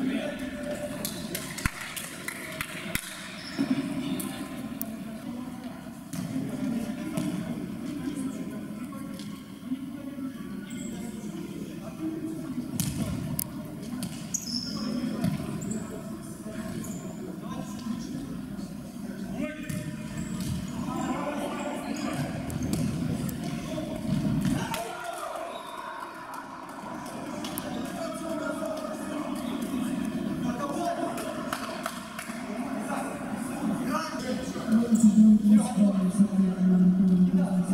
Amen.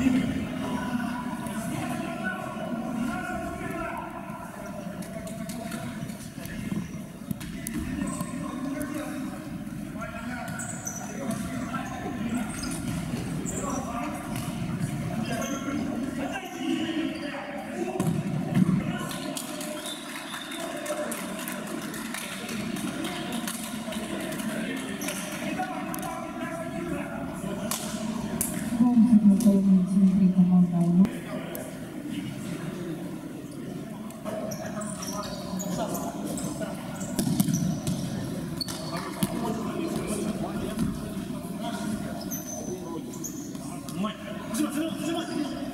Amen. します